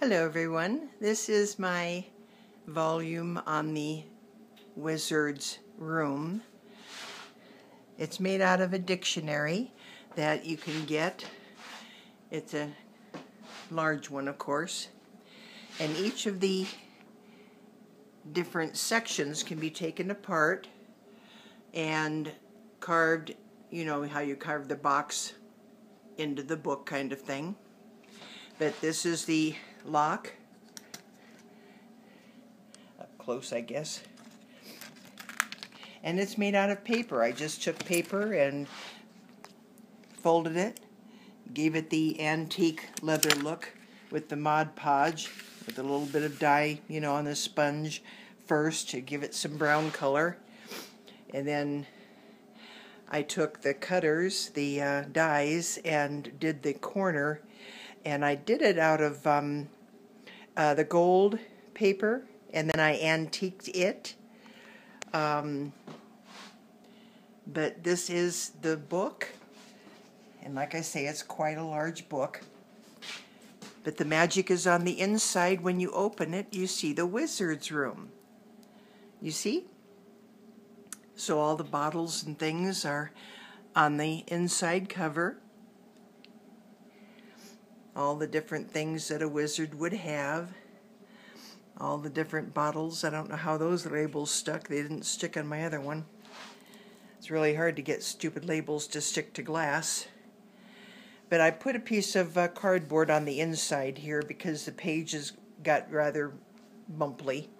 Hello everyone, this is my volume on the Wizard's Room. It's made out of a dictionary that you can get. It's a large one of course. And each of the different sections can be taken apart and carved, you know how you carve the box into the book kind of thing. But this is the lock. Up close, I guess. And it's made out of paper. I just took paper and folded it, gave it the antique leather look with the Mod Podge, with a little bit of dye, you know, on the sponge first to give it some brown color. And then I took the cutters, the uh, dies, and did the corner and I did it out of um, uh, the gold paper and then I antiqued it. Um, but this is the book and like I say it's quite a large book. But the magic is on the inside. When you open it, you see the wizard's room. You see? So all the bottles and things are on the inside cover all the different things that a wizard would have, all the different bottles. I don't know how those labels stuck. They didn't stick on my other one. It's really hard to get stupid labels to stick to glass. But I put a piece of uh, cardboard on the inside here because the pages got rather bumpy.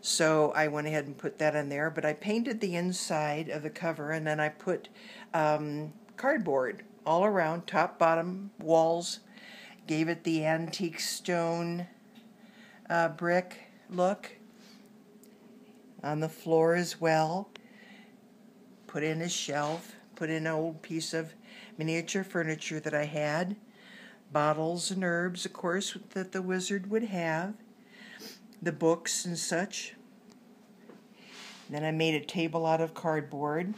So I went ahead and put that in there. But I painted the inside of the cover and then I put um, cardboard all around, top, bottom, walls, Gave it the antique stone uh, brick look on the floor as well. Put in a shelf, put in an old piece of miniature furniture that I had. Bottles and herbs, of course, that the wizard would have. The books and such. Then I made a table out of cardboard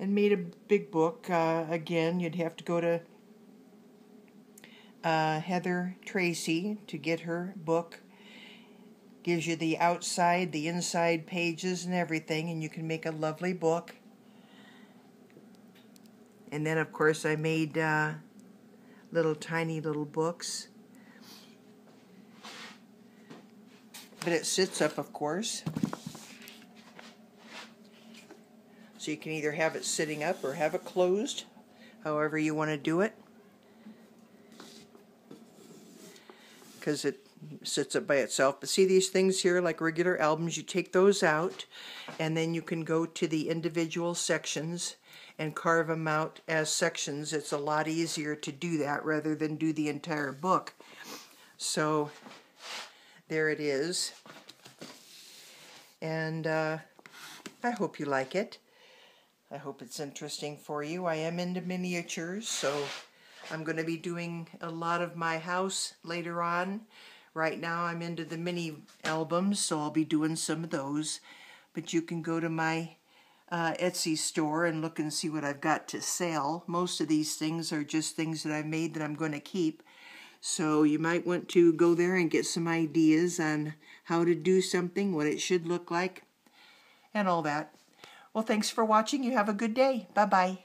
and made a big book. Uh, again, you'd have to go to uh, Heather Tracy to get her book. Gives you the outside, the inside pages, and everything, and you can make a lovely book. And then, of course, I made uh, little tiny little books. But it sits up, of course. So you can either have it sitting up or have it closed, however you want to do it. Because it sits up by itself. But see these things here, like regular albums, you take those out, and then you can go to the individual sections and carve them out as sections. It's a lot easier to do that rather than do the entire book. So there it is. And uh, I hope you like it. I hope it's interesting for you. I am into miniatures, so I'm going to be doing a lot of my house later on. Right now I'm into the mini albums, so I'll be doing some of those. But you can go to my uh, Etsy store and look and see what I've got to sell. Most of these things are just things that I've made that I'm going to keep. So you might want to go there and get some ideas on how to do something, what it should look like, and all that. Well, thanks for watching. You have a good day. Bye-bye.